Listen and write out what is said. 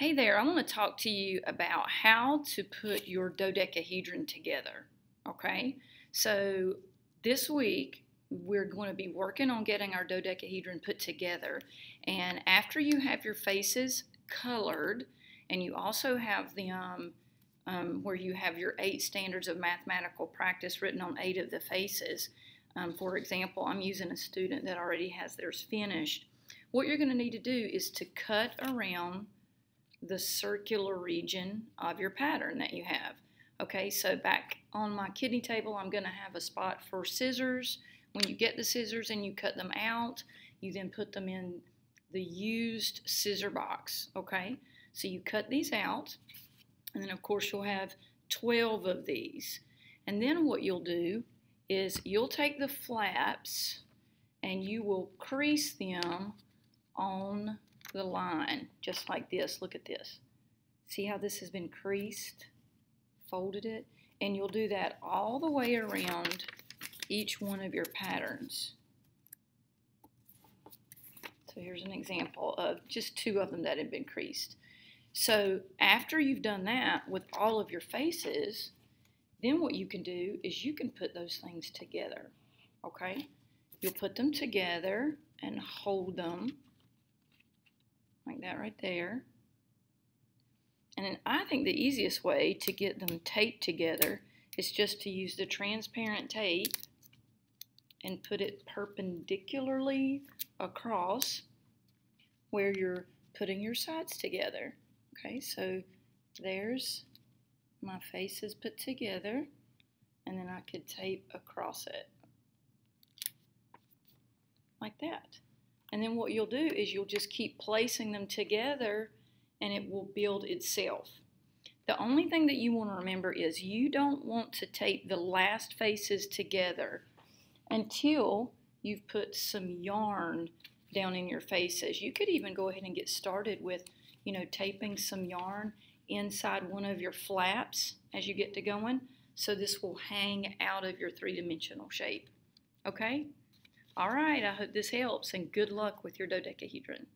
Hey there, I want to talk to you about how to put your dodecahedron together. Okay, so this week we're going to be working on getting our dodecahedron put together. And after you have your faces colored, and you also have the um, um, where you have your eight standards of mathematical practice written on eight of the faces. Um, for example, I'm using a student that already has theirs finished. What you're going to need to do is to cut around the circular region of your pattern that you have. Okay, so back on my kidney table, I'm going to have a spot for scissors. When you get the scissors and you cut them out, you then put them in the used scissor box. Okay, so you cut these out, and then of course you'll have 12 of these. And then what you'll do is you'll take the flaps and you will crease them on the line, just like this. Look at this. See how this has been creased? Folded it. And you'll do that all the way around each one of your patterns. So here's an example of just two of them that have been creased. So after you've done that with all of your faces, then what you can do is you can put those things together, okay? You'll put them together and hold them like that right there. And then I think the easiest way to get them taped together is just to use the transparent tape and put it perpendicularly across where you're putting your sides together. Okay, so there's my faces put together and then I could tape across it like that. And then what you'll do is you'll just keep placing them together and it will build itself. The only thing that you want to remember is you don't want to tape the last faces together until you've put some yarn down in your faces. You could even go ahead and get started with, you know, taping some yarn inside one of your flaps as you get to going. So this will hang out of your three-dimensional shape. Okay? All right, I hope this helps and good luck with your dodecahedron.